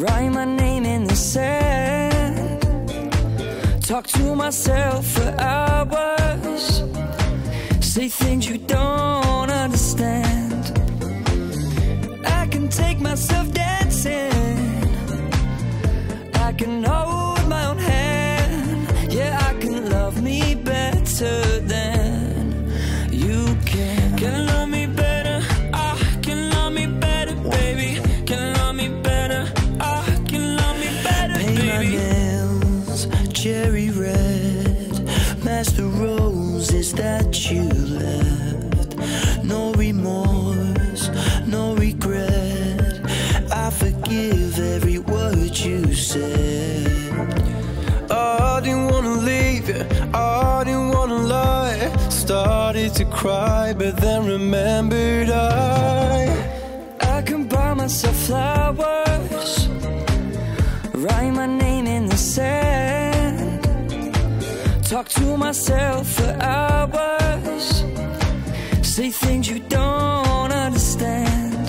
write my name in the sand, talk to myself for hours, say things you don't understand. I can take myself dancing, I can hold my own hand, yeah, I can love me better match the roses that you left. No remorse, no regret. I forgive every word you said. Oh, I didn't wanna leave you, oh, I didn't wanna lie. Started to cry, but then remembered I. I can buy myself flowers, talk to myself for hours, say things you don't understand.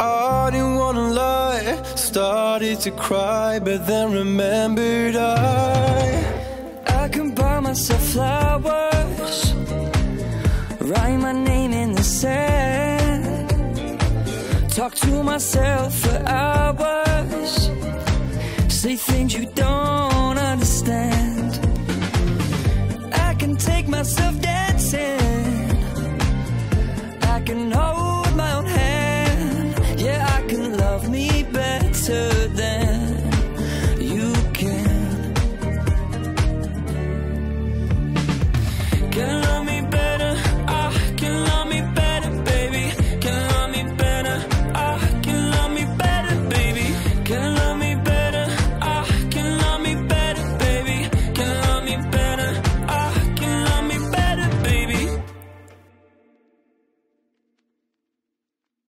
I didn't wanna lie. Started to cry, but then remembered I. I can buy myself flowers, write my name in the sand, talk to myself for hours, say things you don't understand. I can take myself dancing,